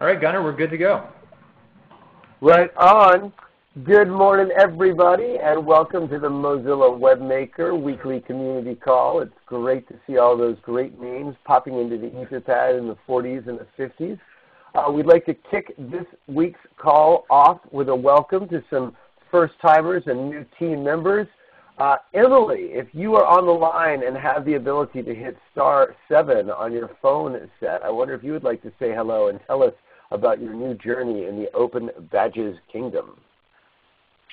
All right, Gunnar, we're good to go. Right on. Good morning, everybody, and welcome to the Mozilla WebMaker weekly community call. It's great to see all those great names popping into the Etherpad in the 40s and the 50s. Uh, we'd like to kick this week's call off with a welcome to some first-timers and new team members. Uh, Emily, if you are on the line and have the ability to hit star 7 on your phone set, I wonder if you would like to say hello and tell us about your new journey in the Open Badges Kingdom.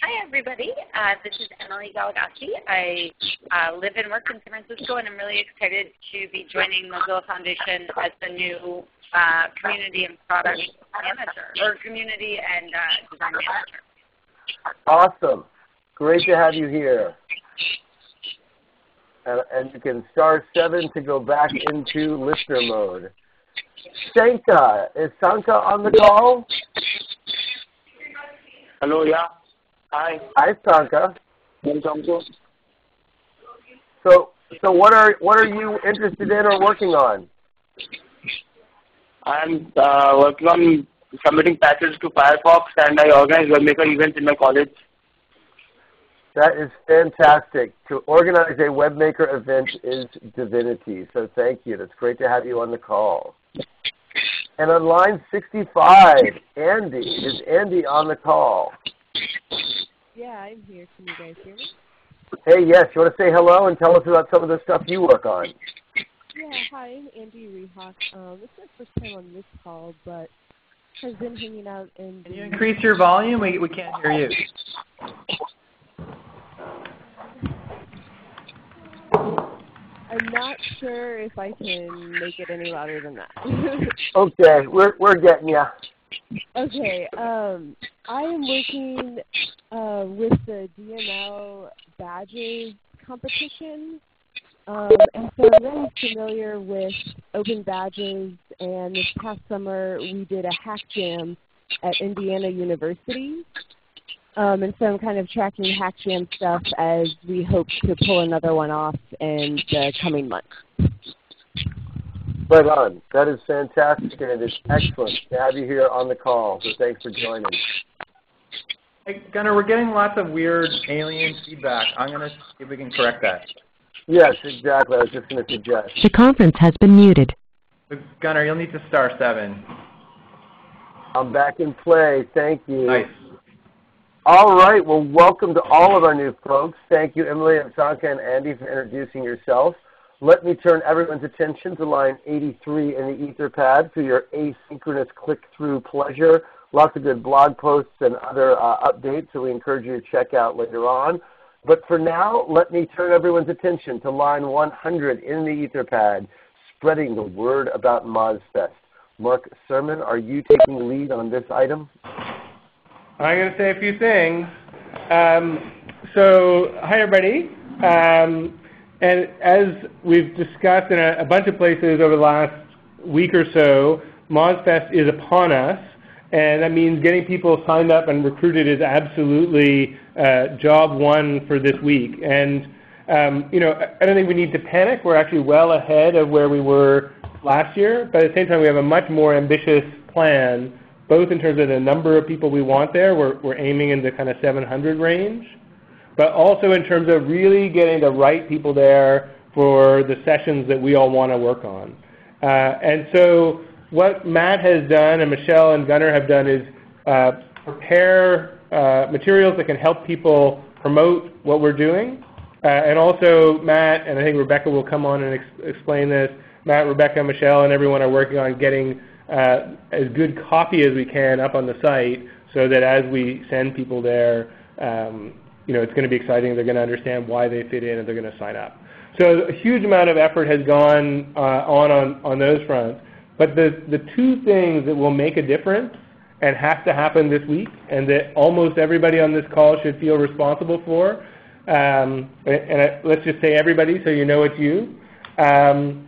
Hi, everybody. Uh, this is Emily Goligoski. I uh, live and work in San Francisco, and I'm really excited to be joining Mozilla Foundation as the new uh, community and product manager, or community and uh, design manager. Awesome. Great to have you here. And, and you can star 7 to go back into listener mode. Sanka, is Sanka on the call? Hello, yeah. Hi. Hi, Sanka. I'm So, so what are what are you interested in or working on? I'm uh, working on submitting patches to Firefox, and I organize webmaker events in my college. That is fantastic. To organize a webmaker event is divinity. So thank you. That's great to have you on the call. And on line 65, Andy. Is Andy on the call? Yeah, I'm here. Can you guys hear me? Hey, yes. You want to say hello and tell us about some of the stuff you work on? Yeah, hi, I'm Andy Rehawk. Um, this is my first time on this call, but I've been hanging out in Can you increase your volume? We, we can't hear you. I'm not sure if I can make it any louder than that. okay, we're, we're getting you. Okay, um, I am working uh, with the DML badges competition. Um, and so I'm really familiar with open badges, and this past summer we did a hack jam at Indiana University. Um, and so I'm kind of tracking hack jam stuff as we hope to pull another one off in the coming months. Right on. That is fantastic, and it is excellent to have you here on the call. So thanks for joining. Hey, Gunnar, we're getting lots of weird alien feedback. I'm going to see if we can correct that. Yes, exactly. I was just going to suggest. The conference has been muted. Gunnar, you'll need to star 7. I'm back in play. Thank you. Nice. All right. Well, welcome to all of our new folks. Thank you, Emily and Sanka and Andy, for introducing yourself. Let me turn everyone's attention to line 83 in the Etherpad for your asynchronous click-through pleasure. Lots of good blog posts and other uh, updates that we encourage you to check out later on. But for now, let me turn everyone's attention to line 100 in the Etherpad, spreading the word about MozFest. Mark Surman, are you taking the lead on this item? I'm going to say a few things. Um, so, hi everybody. Um, and as we've discussed in a, a, bunch of places over the last week or so, MozFest is upon us. And that means getting people signed up and recruited is absolutely uh, job one for this week. And um, you know, I don't think we need to panic. We're actually well ahead of where we were last year. But at the same time, we have a much more ambitious plan, both in terms of the number of people we want there. We're, we're aiming in the kind of 700 range but also in terms of really getting the right people there for the sessions that we all want to work on. Uh, and so what Matt has done and Michelle and Gunnar have done is uh, prepare uh, materials that can help people promote what we're doing. Uh, and also Matt, and I think Rebecca will come on and ex explain this, Matt, Rebecca, Michelle, and everyone are working on getting as good copy as we can up on the site so that as we send people there, um, you know, it's going to be exciting. They're going to understand why they fit in and they're going to sign up. So a huge amount of effort has gone uh, on, on on those fronts. But the, the two things that will make a difference and have to happen this week and that almost everybody on this call should feel responsible for, um, and I, let's just say everybody so you know it's you, um,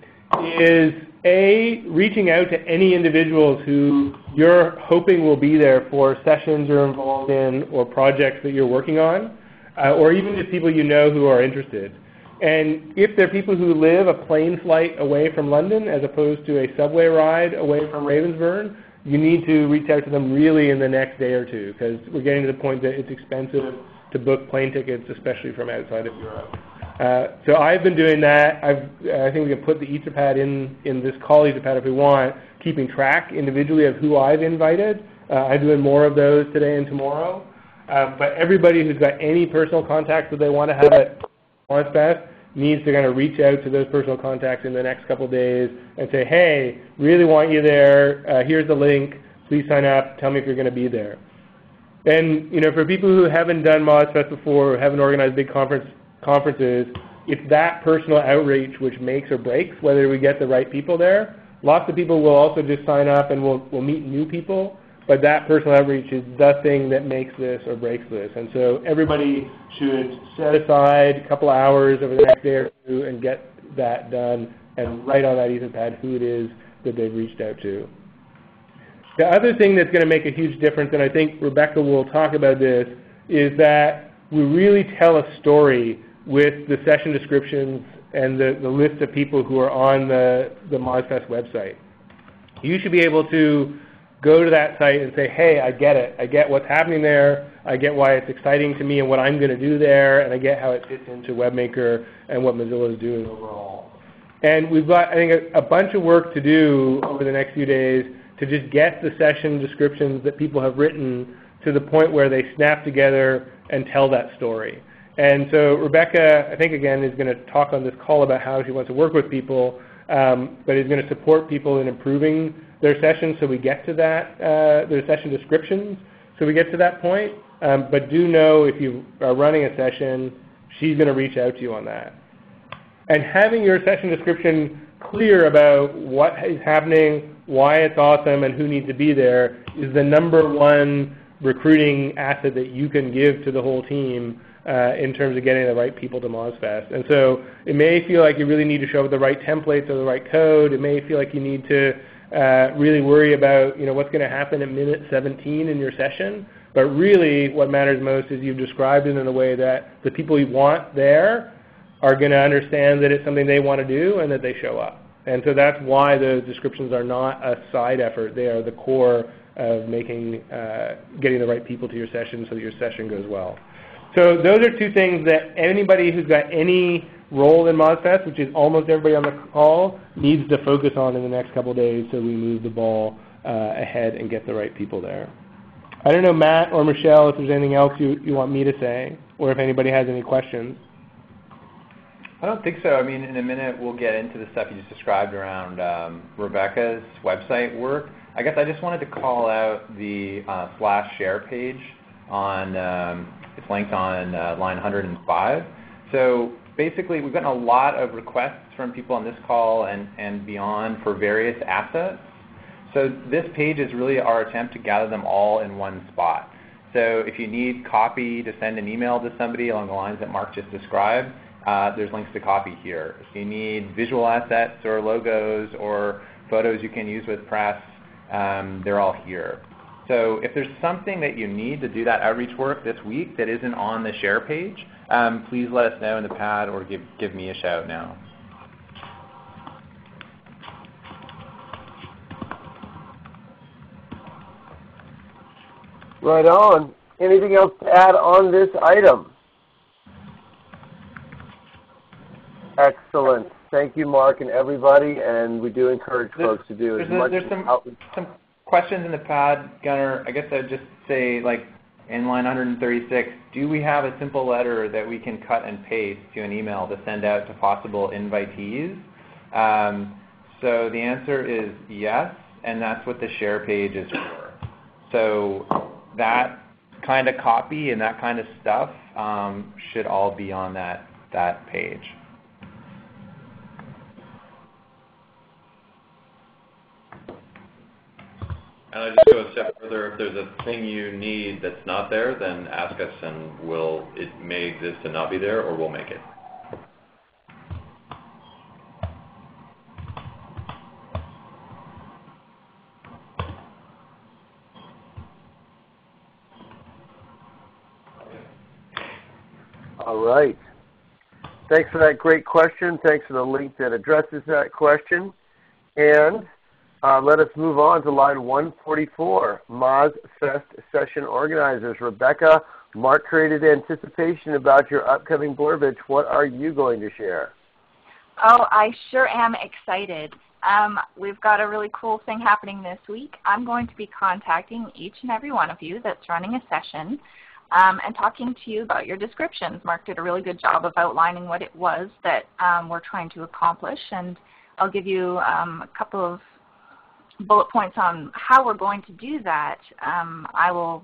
is A, reaching out to any individuals who you're hoping will be there for sessions you're involved in or projects that you're working on uh, or even just people you know who are interested. And if they're people who live a plane flight away from London as opposed to a subway ride away from Ravensbourne, you need to reach out to them really in the next day or two because we're getting to the point that it's expensive to book plane tickets, especially from outside of Europe. Uh, so I've been doing that. I've, I think we can put the Etherpad in, in this call Etherpad if we want, keeping track individually of who I've invited. Uh, I'm doing more of those today and tomorrow. Uh, but everybody who's got any personal contacts that they want to have at LaunchFest needs to kind of reach out to those personal contacts in the next couple days and say, hey, really want you there. Uh, here's the link. Please sign up. Tell me if you're going to be there. And you know, for people who haven't done MozFest before or haven't organized a big conference conferences, it's that personal outreach which makes or breaks whether we get the right people there. Lots of people will also just sign up and we'll, we'll meet new people, but that personal outreach is the thing that makes this or breaks this. And so everybody should set aside a couple hours over the next day or two and get that done and write on that Etherpad who it is that they've reached out to. The other thing that's going to make a huge difference, and I think Rebecca will talk about this, is that we really tell a story with the session descriptions and the, the list of people who are on the, the MozFest website. You should be able to go to that site and say, hey, I get it. I get what's happening there. I get why it's exciting to me and what I'm going to do there, and I get how it fits into WebMaker and what Mozilla is doing overall. And we've got, I think, a, a bunch of work to do over the next few days to just get the session descriptions that people have written to the point where they snap together and tell that story. And so Rebecca, I think again, is going to talk on this call about how she wants to work with people, um, but is going to support people in improving their sessions so we get to that, uh, their session descriptions, so we get to that point. Um, but do know if you are running a session, she's going to reach out to you on that. And having your session description clear about what is happening, why it's awesome, and who needs to be there is the number one recruiting asset that you can give to the whole team in terms of getting the right people to MozFest. And so it may feel like you really need to show up the right templates or the right code. It may feel like you need to uh, really worry about you know what's going to happen at minute 17 in your session. But really, what matters most is you've described it in a way that the people you want there are going to understand that it's something they want to do and that they show up. And so that's why those descriptions are not a side effort. They are the core of making, uh, getting the right people to your session so that your session goes well. So those are two things that anybody who's got any role in MozFest, which is almost everybody on the call, needs to focus on in the next couple days so we move the ball uh, ahead and get the right people there. I don't know, Matt or Michelle, if there's anything else you, you want me to say, or if anybody has any questions. I don't think so. I mean, in a minute we'll get into the stuff you just described around um, Rebecca's website work. I guess I just wanted to call out the uh, slash share page on um, it's linked on uh, line 105. So basically, we've gotten a lot of requests from people on this call and, and beyond for various assets. So this page is really our attempt to gather them all in one spot. So if you need copy to send an email to somebody along the lines that Mark just described, uh, there's links to copy here. If you need visual assets or logos or photos you can use with press, um, they're all here. So if there's something that you need to do that outreach work this week that isn't on the share page, um, please let us know in the pad or give, give me a shout now. Right on. Anything else to add on this item? Excellent. Thank you, Mark, and everybody. And we do encourage There's- folks to do as a, much some, outreach. some questions in the pad, Gunnar. I guess I'd just say, like, in line 136, do we have a simple letter that we can cut and paste to an email to send out to possible invitees? Um, so the answer is yes, and that's what the share page is for. So that kind of copy and that kind of stuff um, should all be on that, that page. And I just go a step further. If there's a thing you need that's not there, then ask us, and we'll. It may exist and not be there, or we'll make it. All right. Thanks for that great question. Thanks for the link that addresses that question. And Uh, let us move on to line 144, Moz Fest session organizers. Rebecca, Mark created anticipation about your upcoming Burbage. What are you going to share? Oh, I sure am excited. Um, we've got a really cool thing happening this week. I'm going to be contacting each and every one of you that's running a session um, and talking to you about your descriptions. Mark did a really good job of outlining what it was that um, we're trying to accomplish, and I'll give you um, a couple of bullet points on how we're going to do that. Um, I will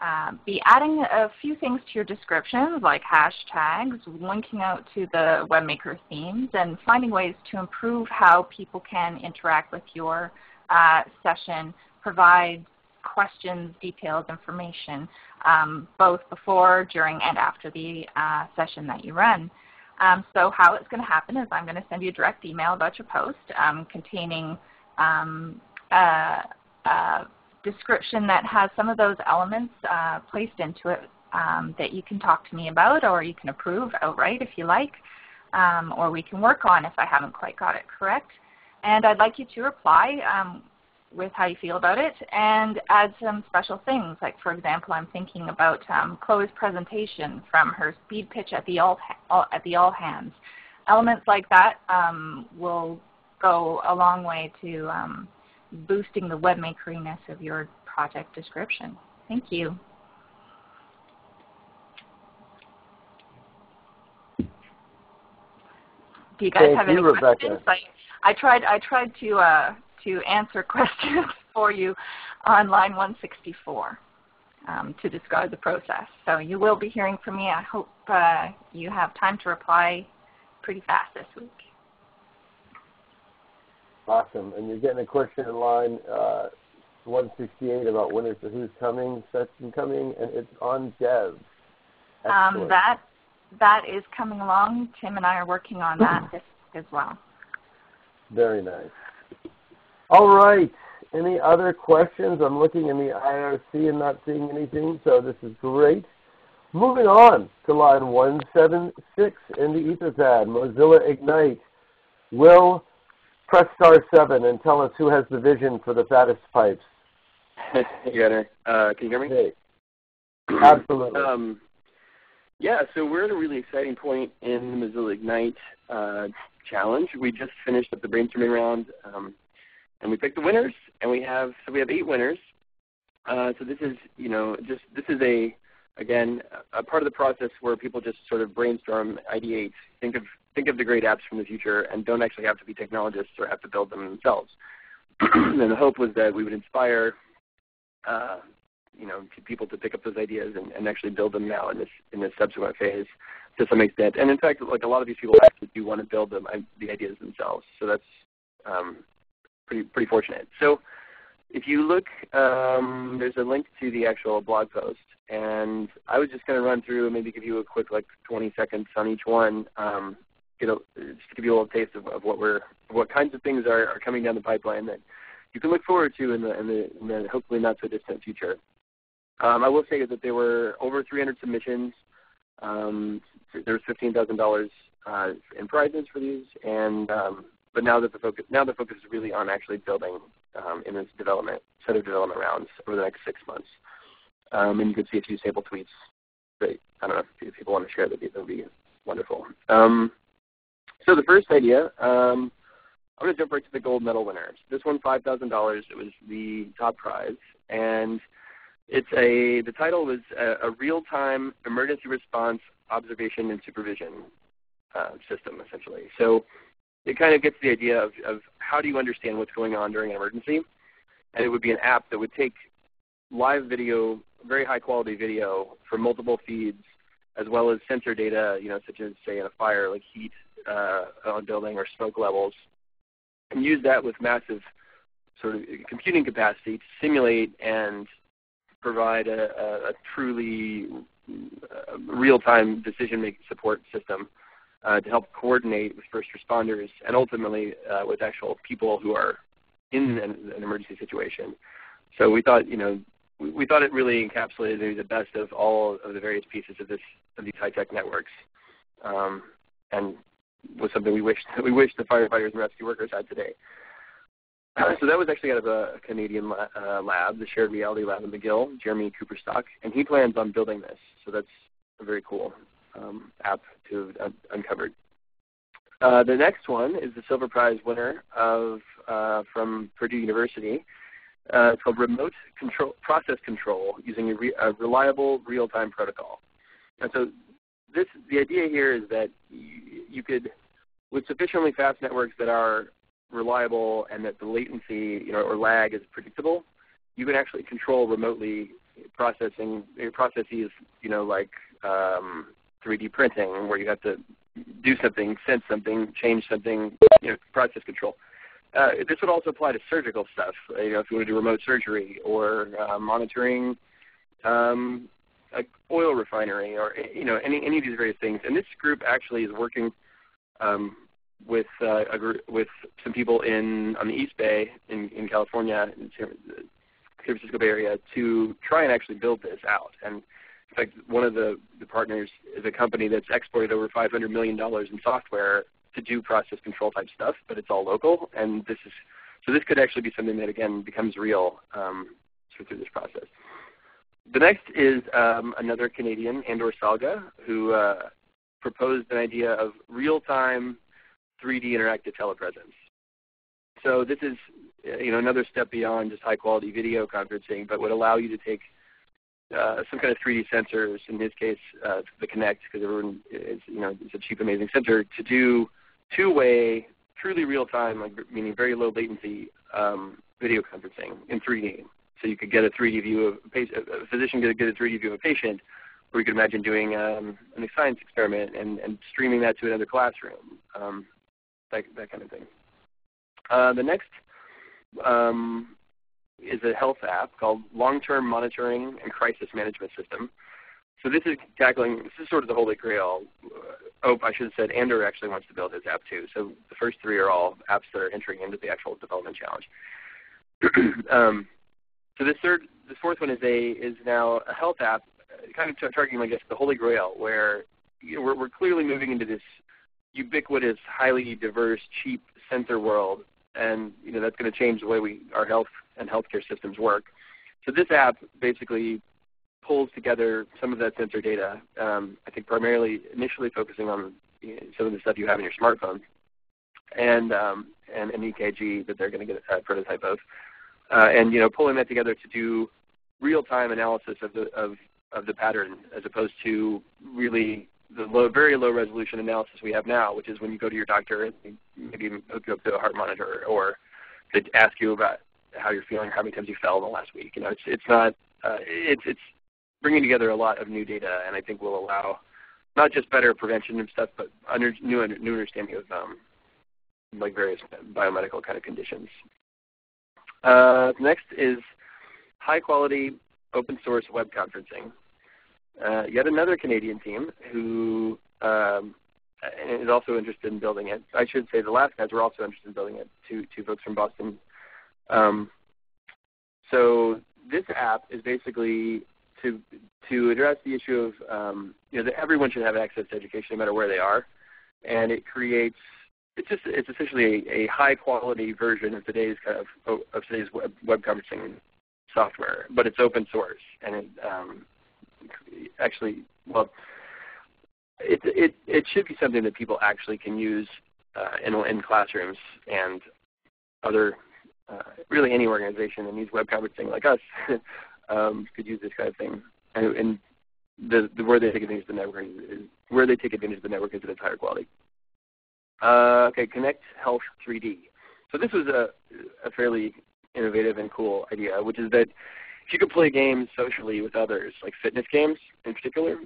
uh, be adding a few things to your descriptions like hashtags, linking out to the WebMaker themes, and finding ways to improve how people can interact with your uh, session, provide questions, details, information, um, both before, during, and after the uh, session that you run. Um, so how it's going to happen is I'm going to send you a direct email about your post um, containing um, a, a, description that has some of those elements uh, placed into it um, that you can talk to me about or you can approve outright if you like, um, or we can work on if I haven't quite got it correct. And I'd like you to reply um, with how you feel about it and add some special things. Like for example, I'm thinking about um, Chloe's presentation from her speed pitch at the all, at the all hands. Elements like that um, will go a long way to um, boosting the webmakeriness of your project description. Thank you. Do you guys Thank have you, any Rebecca. questions? I, I tried I tried to uh, to answer questions for you on line 164 um, to describe the process. So you will be hearing from me. I hope uh, you have time to reply pretty fast this week. Awesome. And you're getting a question in line uh, 168 about when is the Who's Coming session coming, and it's on Dev. Um, that that is coming along. Tim and I are working on that as well. Very nice. All right. Any other questions? I'm looking in the IRC and not seeing anything, so this is great. Moving on to line 176 in the Etherpad, Mozilla Ignite. Will press star 7 and tell us who has the vision for the fattest pipes. hey, Gunnar. Uh, can you hear me? Hey. Absolutely. um, yeah, so we're at a really exciting point in the Mozilla Ignite uh, challenge. We just finished up the brainstorming round, um, and we picked the winners. And we have so we have eight winners. Uh, so this is you know just this is a again a part of the process where people just sort of brainstorm, ideate, think of think of the great apps from the future, and don't actually have to be technologists or have to build them themselves. and the hope was that we would inspire uh, you know, people to pick up those ideas and, and, actually build them now in this in this subsequent phase to some extent. And in fact, like a lot of these people actually do want to build them the ideas themselves. So that's um, pretty pretty fortunate. So if you look, um, there's a link to the actual blog post, and I was just going to run through and maybe give you a quick like 20 seconds on each one. Um, you know, just to give you a little taste of, of what we're what kinds of things are, are coming down the pipeline that you can look forward to in the, in the, in the hopefully not so distant future. Um, I will say that there were over 300 submissions. Um, there was $15,000 uh, in prizes for these, and um, but now that the focus now the focus is really on actually building um, in this development set of development rounds over the next six months. Um, and you can see a few sample tweets. But I don't know if people want to share that; that would be wonderful. Um, so the first idea. Um, I'm going to jump right to the gold medal winners. This one, $5,000. It was the top prize. And it's a, the title was a, a real-time emergency response observation and supervision uh, system, essentially. So it kind of gets the idea of, of how do you understand what's going on during an emergency. And it would be an app that would take live video, very high quality video from multiple feeds, as well as sensor data, you know, such as say in a fire, like heat uh, on building or smoke levels, and use that with massive sort of computing capacity to simulate and provide a, a, a truly uh, real-time decision-making support system uh, to help coordinate with first responders and ultimately uh, with actual people who are in an, an, emergency situation. So we thought, you know, we, we, thought it really encapsulated maybe the best of all of the various pieces of this of these high-tech networks, um, and was something we wish we wish the firefighters and rescue workers had today. so that was actually out of a Canadian uh, lab, the Shared Reality Lab in McGill, Jeremy Cooperstock, and he plans on building this. So that's a very cool um, app to have un- uncovered. Uh, the next one is the Silver Prize winner of uh, from Purdue University. Uh, it's called Remote control, Process Control using a, re- a reliable real-time protocol. And so this, the idea here is that you, you could, with sufficiently fast networks that are reliable and that the latency you know, or lag is predictable, you can actually control remotely processing processes, you know, like um, 3D printing, where you have to do something, sense something, change something, you know, process control. Uh, this would also apply to surgical stuff. You know, if you want to do remote surgery or uh, monitoring um, a oil refinery or you know any any of these various things. And this group actually is working um, with uh, a group, with some people in on the East Bay in, in California, in the San Francisco Bay Area, to try and actually build this out. And in fact, one of the, the partners is a company that's exported over $500 million in software to do process control type stuff, but it's all local. And this is so this could actually be something that again becomes real um, through this process. The next is um, another Canadian, Andor Salga, who uh, proposed an idea of real-time 3D interactive telepresence. So this is you know another step beyond just high-quality video conferencing, but would allow you to take uh, some kind of 3D sensors, in this case uh, the Kinect, because everyone is you know it's a cheap, amazing sensor to do two-way, truly real-time, like meaning very low latency um, video conferencing in 3D. So you could get a 3D view of a, patient, a physician could get a 3D view of a patient, or you could imagine doing um, science experiment and, and streaming that to another classroom, um, that, that kind of thing. Uh, the next um, is a health app called Long-Term Monitoring and Crisis Management System. So this is tackling, this is sort of the holy grail. Oh, I should have said Andor actually wants to build his app too. So the first three are all apps that are entering into the actual development challenge. um, so this third, this fourth one is a is now a health app, kind of targeting, I guess, the holy grail, where you know, we're, we're clearly moving into this ubiquitous, highly diverse, cheap sensor world, and you know that's going to change the way we our health and healthcare systems work. So this app basically pulls together some of that sensor data. Um, I think primarily initially focusing on some of the stuff you have in your smartphone, and um, and an EKG that they're going to get a prototype of uh, and you know pulling that together to do real-time analysis of the of, of the pattern as opposed to really the low, very low resolution analysis we have now, which is when you go to your doctor and maybe even hook you up to a heart monitor or they ask you about how you're feeling, how many times you fell in the last week. You know, it's it's not uh, it's it's bringing together a lot of new data, and I think will allow not just better prevention and stuff, but under, new new understanding of um, like various biomedical kind of conditions. Uh, next is high quality open source web conferencing. Uh, yet another Canadian team who um, is also interested in building it. I should say the last guys were also interested in building it. Two two folks from Boston. Um, so this app is basically to to address the issue of um, you know that everyone should have access to education no matter where they are, and it creates it's just it's essentially a, a high quality version of today's kind of of today's web, web conferencing software, but it's open source and it um, actually well it, it it should be something that people actually can use uh, in in classrooms and other uh, really any organization that needs web conferencing like us um, could use this kind of thing and, and the, the where they take advantage of the network is, where they take advantage of the network is at its higher quality. Uh, okay, Connect Health 3D. So this was a, a fairly innovative and cool idea, which is that if you could play games socially with others, like fitness games in particular,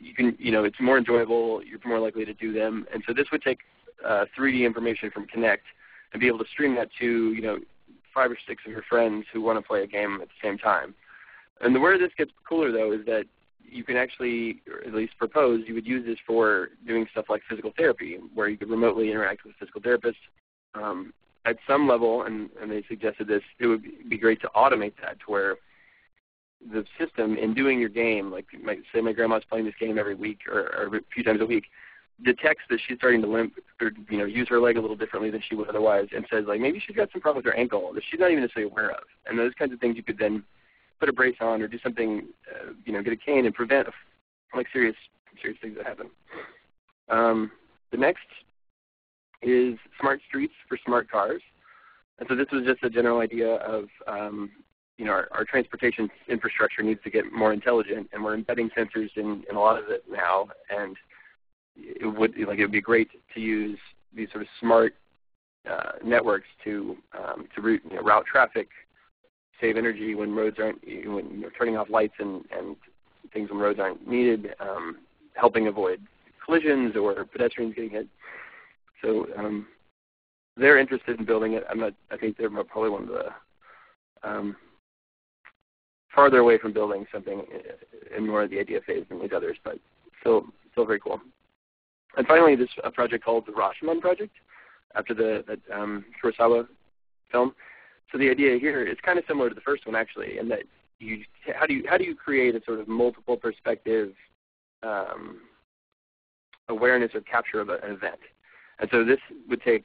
you can, you know, it's more enjoyable. You're more likely to do them, and so this would take uh, 3D information from Kinect and be able to stream that to, you know, five or six of your friends who want to play a game at the same time. And the where this gets cooler though is that you can actually, at least propose, you would use this for doing stuff like physical therapy, where you could remotely interact with physical therapists. Um, at some level, and, and they suggested this, it would be great to automate that to where the system in doing your game, like my, say my grandma's playing this game every week or, or a few times a week, detects that she's starting to limp or you know use her leg a little differently than she would otherwise, and says like maybe she's got some problem with her ankle that she's not even necessarily aware of. And those kinds of things you could then put a brace on or do something, uh, you know, get a cane and prevent like serious serious things that happen. Um, the next is smart streets for smart cars. And so this was just a general idea of um, you know, our, our, transportation infrastructure needs to get more intelligent, and we're embedding sensors in, in a lot of it now. And it would like it would be great to use these sort of smart uh, networks to um, to route, you know, route traffic, save energy when roads aren't when you're turning off lights and and things when roads aren't needed, um, helping avoid collisions or pedestrians getting hit. So um, they're interested in building it. I'm not. I think they're probably one of the um, farther away from building something in more of the idea phase than these others, but still still very cool. And finally, this a project called the Rashomon Project, after the, the um, Kurosawa film. So the idea here is kind of similar to the first one actually, in that you how do you how do you create a sort of multiple perspective um, awareness or capture of a, an event. And so this would take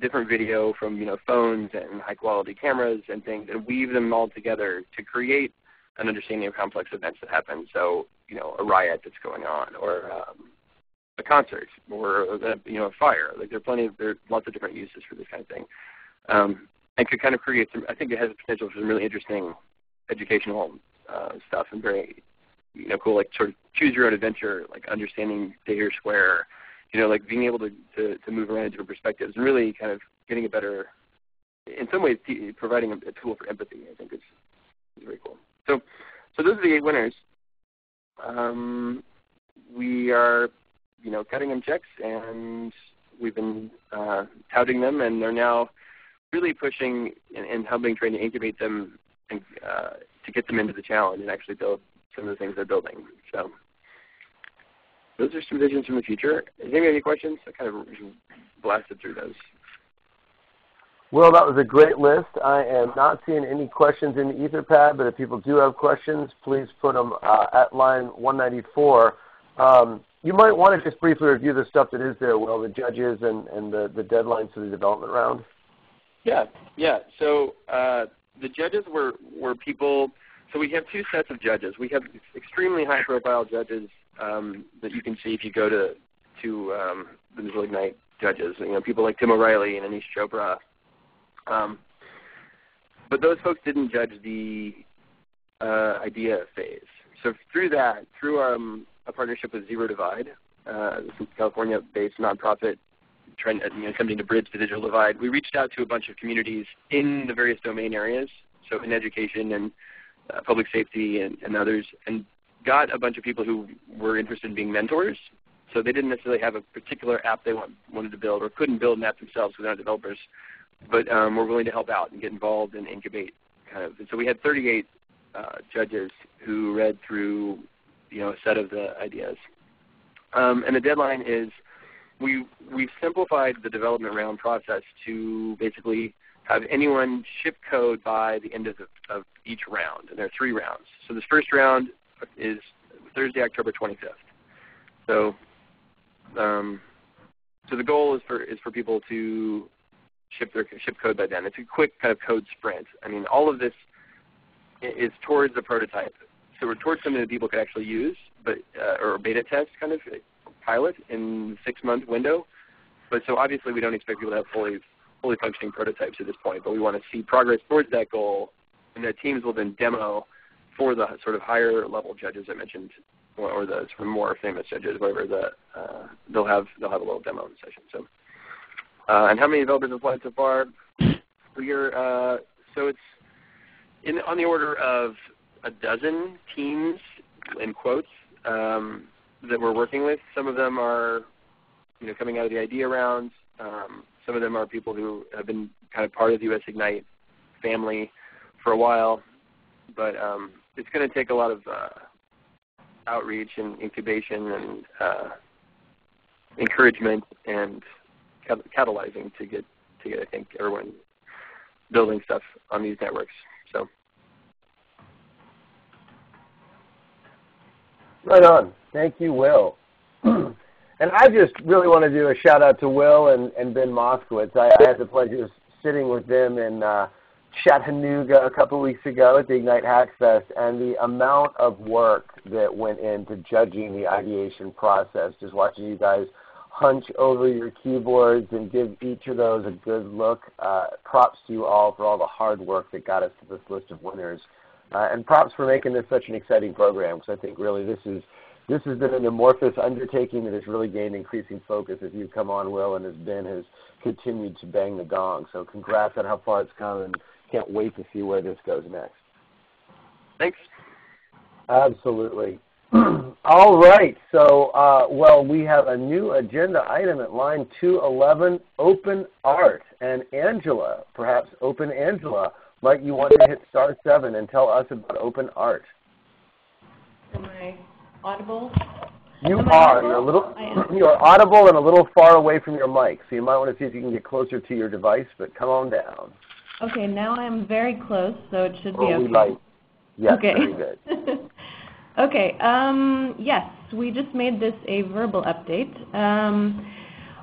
different video from you know phones and high quality cameras and things and weave them all together to create an understanding of complex events that happen. So you know a riot that's going on or um, a concert or a, you know a fire. Like there are plenty of there are lots of different uses for this kind of thing, um, and could kind of create some. I think it has the potential for some really interesting educational uh, stuff and very you know cool like sort of choose your own adventure, like understanding Tahrir Square. You know, like being able to, to, to move around different perspectives and really kind of getting a better, in some ways, providing a, a tool for empathy. I think is, is very cool. So, so those are the eight winners. Um, we are you know, cutting them checks, and we've been uh, touting them, and they're now really pushing and, and helping trying to incubate them and, uh, to get them into the challenge and actually build some of the things they're building. So those are some visions from the future. Does anybody have any questions? I kind of blasted through those. Well, that was a great list. I am not seeing any questions in the Etherpad, but if people do have questions, please put them uh, at line 194. Um, you might want to just briefly review the stuff that is there, Will, the judges and, and the, the deadlines for the development round. Yeah, yeah. So uh, the judges were, were people, so we have two sets of judges. We have extremely high profile judges um, that you can see if you go to, to um, the Mozilla Ignite judges, you know, people like Tim O'Reilly and Aneesh Chopra. Um, but those folks didn't judge the uh, idea phase. So through that, through um, a partnership with ZeroDivide, uh, this is California-based nonprofit trying you know, attempting to bridge the digital divide. We reached out to a bunch of communities in the various domain areas, so in education and uh, public safety and, and others, and got a bunch of people who were interested in being mentors. So they didn't necessarily have a particular app they want, wanted to build or couldn't build an app themselves not developers, but um, were willing to help out and get involved and incubate. Kind of. And so we had 38 uh, judges who read through you know, a set of the ideas. Um, and the deadline is we we've simplified the development round process to basically have anyone ship code by the end of, the, of each round, and there are three rounds. So this first round is Thursday, October 25th. So, um, so the goal is for is for people to ship their ship code by then. It's a quick kind of code sprint. I mean, all of this is towards the prototype so we're towards something that people could actually use, but uh, or beta test kind of pilot in six month window. But so obviously we don't expect people to have fully fully functioning prototypes at this point, but we want to see progress towards that goal, and the teams will then demo for the sort of higher level judges I mentioned, or, or the sort of more famous judges, whatever the uh, they'll have they'll have a little demo session. So, uh, and how many developers have applied so far? We're uh, so it's in on the order of a dozen teams in quotes um, that we're working with. Some of them are, you know, coming out of the idea rounds. Um, some of them are people who have been kind of part of the US Ignite family for a while, but um, it's going to take a lot of uh, outreach and incubation and uh, encouragement and catalyzing to get to get I think everyone building stuff on these networks. So. Right on. Thank you, Will. and I just really want to do a shout out to Will and, and Ben Moskowitz. I, I had the pleasure of sitting with them in uh, Chattanooga a couple weeks ago at the Ignite Hackfest, and the amount of work that went into judging the ideation process, just watching you guys hunch over your keyboards and give each of those a good look. Uh, props to you all for all the hard work that got us to this list of winners. Uh, and props for making this such an exciting program because I think really this is this has been an amorphous undertaking that has really gained increasing focus as you've come on, Will, and as Ben has continued to bang the gong. So congrats on how far it's come and can't wait to see where this goes next. Thanks. Absolutely. All right. So, uh, well, we have a new agenda item at line 211, open art. And Angela, perhaps open Angela, might you want to hit star 7 and tell us about open art? Am I audible? You Am are. audible? You're a little. You are audible and a little far away from your mic, so you might want to see if you can get closer to your device. But come on down. Okay, now I'm very close, so it should be Oh, okay. like. Yes, okay. very good. okay. Um, yes, we just made this a verbal update. Um,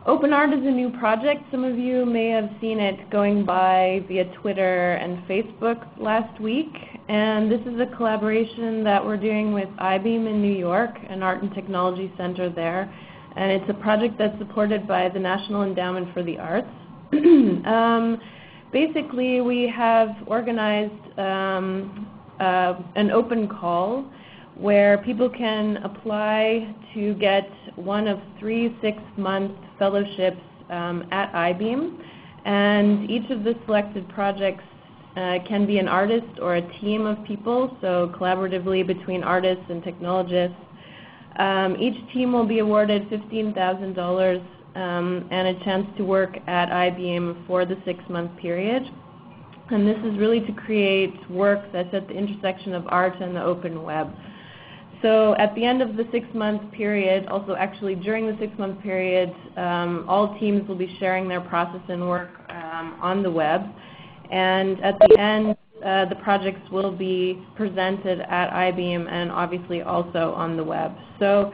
OpenArt is a new project. Some of you may have seen it going by via Twitter and Facebook last week. And this is a collaboration that we're doing with Eyebeam in New York, an art and technology center there. And it's a project that's supported by the National Endowment for the Arts. um, basically, we have organized um, uh, an open call where people can apply to get one of three six-month fellowships um, at Eyebeam. And each of the selected projects uh, can be an artist or a team of people, so collaboratively between artists and technologists. Um, each team will be awarded $15,000 um, and a chance to work at Eyebeam for the six-month period. And this is really to create work that's at the intersection of art and the open web. So at the end of the six-month period, also actually during the six-month period, um, all teams will be sharing their process and work um, on the web. And at the end, uh, the projects will be presented at Eyebeam and obviously also on the web. So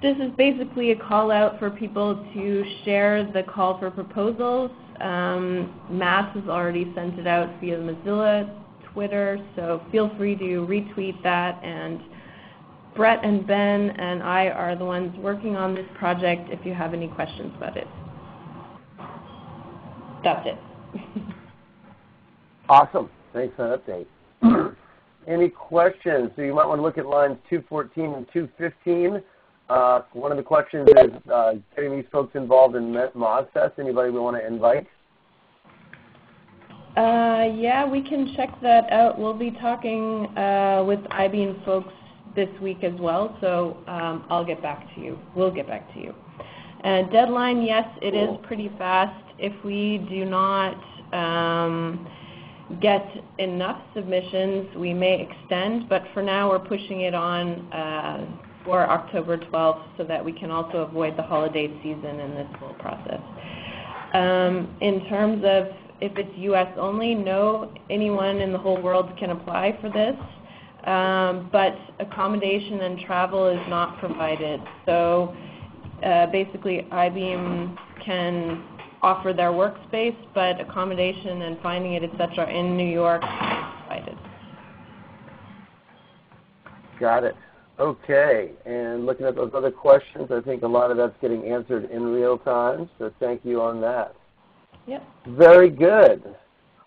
this is basically a call out for people to share the call for proposals. Um, Mass has already sent it out via Mozilla, Twitter, so feel free to retweet that. And Brett and Ben and I are the ones working on this project if you have any questions about it. That's it. Awesome. Thanks for that update. Any questions? So you might want to look at lines 214 and 215. Uh, one of the questions is uh, getting these folks involved in MozFest. Anybody we want to invite? Uh, yeah, we can check that out. We'll be talking uh, with Eyebeam folks this week as well, so um, I'll get back to you. We'll get back to you. Uh, deadline, yes, it is pretty fast. If we do not um, get enough submissions, we may extend, but for now we're pushing it on uh, for October 12th so that we can also avoid the holiday season in this whole process. Um, in terms of if it's U.S. only, no, anyone in the whole world can apply for this, um, but accommodation and travel is not provided. So uh, basically, Eyebeam can offer their workspace, but accommodation and finding it, etc., in New York is provided. Got it. Okay. And looking at those other questions, I think a lot of that's getting answered in real time, so thank you on that. Yep. Very good.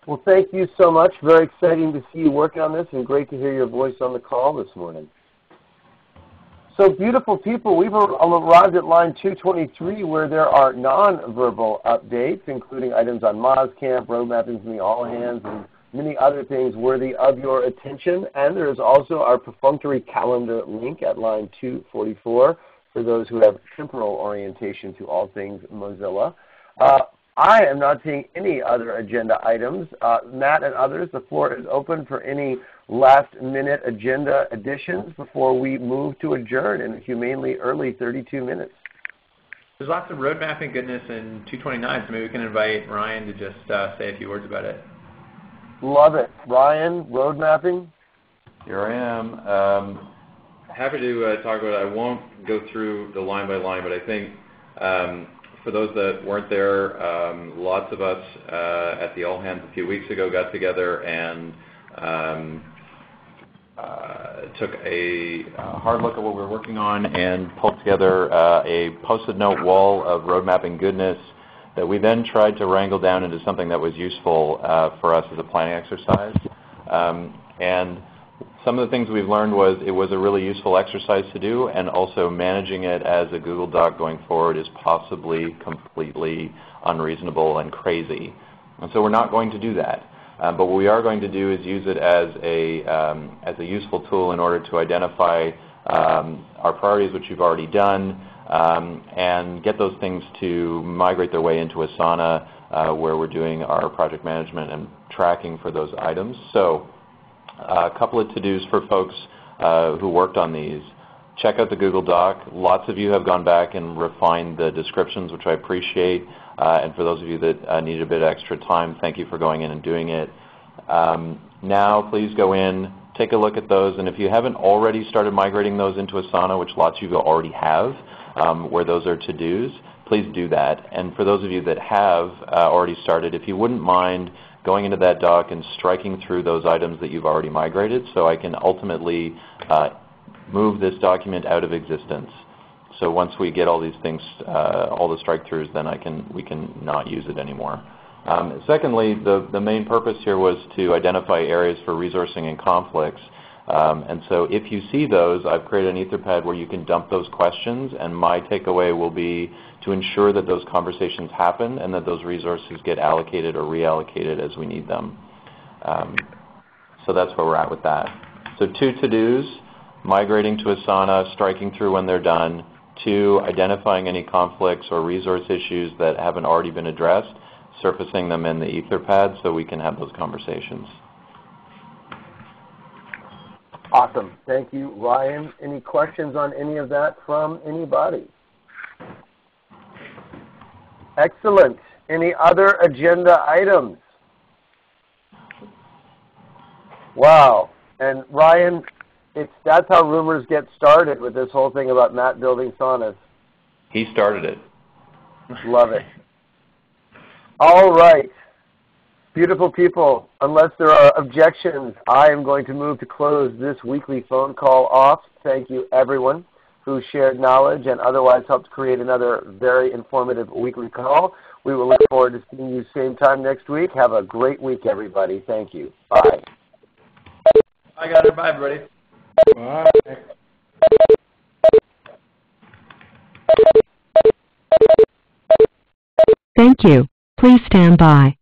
Well, thank you so much. Very exciting to see you working on this and great to hear your voice on the call this morning. So beautiful people, we've arrived at line 223 where there are non-verbal updates, including items on MozCamp, road mappings in the All Hands, and many other things worthy of your attention. And there is also our perfunctory calendar link at line 244 for those who have temporal orientation to all things Mozilla. Uh, I am not seeing any other agenda items. Uh, Matt and others, the floor is open for any last minute agenda additions before we move to adjourn in a humanely early 32 minutes. There's lots of road mapping goodness in 229, so maybe we can invite Ryan to just uh, say a few words about it. Love it. Ryan, road mapping? Here I am. Um, happy to uh, talk about it. I won't go through the line by line, but I think Um, for those that weren't there, um, lots of us uh, at the All Hands a few weeks ago got together and um, uh, took a hard look at what we were working on and pulled together uh, a post-it note wall of road mapping goodness that we then tried to wrangle down into something that was useful for us as a planning exercise. Um, and some of the things we've learned was it was a really useful exercise to do, and also managing it as a Google Doc going forward is possibly completely unreasonable and crazy. And so we're not going to do that. Um, but what we are going to do is use it as a, um, as a useful tool in order to identify um, our priorities, which you've already done, um, and get those things to migrate their way into Asana, uh, where we're doing our project management and tracking for those items. So a couple of to-dos for folks uh, who worked on these. Check out the Google Doc. Lots of you have gone back and refined the descriptions, which I appreciate. Uh, and for those of you that uh, need a bit of extra time, thank you for going in and doing it. Um, now, please go in, take a look at those, and if you haven't already started migrating those into Asana, which lots of you already have, um, where those are to-dos, please do that. And for those of you that have uh, already started, if you wouldn't mind going into that doc and striking through those items that you've already migrated so I can ultimately uh, move this document out of existence. So once we get all these things, uh, all the strike-throughs, then I can, we can not use it anymore. Um, secondly, the, the main purpose here was to identify areas for resourcing and conflicts. Um, and so if you see those, I've created an Etherpad where you can dump those questions, and my takeaway will be to ensure that those conversations happen and that those resources get allocated or reallocated as we need them. Um, so that's where we're at with that. So two to-dos, migrating to Asana, striking through when they're done. Two, identifying any conflicts or resource issues that haven't already been addressed, surfacing them in the Etherpad so we can have those conversations. Awesome. Thank you, Ryan. Any questions on any of that from anybody? Excellent. Any other agenda items? Wow. And Ryan, it's that's how rumors get started with this whole thing about Matt building saunas. He started it. Love it. All right. Beautiful people, unless there are objections, I am going to move to close this weekly phone call off. Thank you everyone who shared knowledge and otherwise helped create another very informative weekly call. We will look forward to seeing you same time next week. Have a great week, everybody. Thank you. Bye. I got it. Bye, everybody. Bye. Thank you. Please stand by.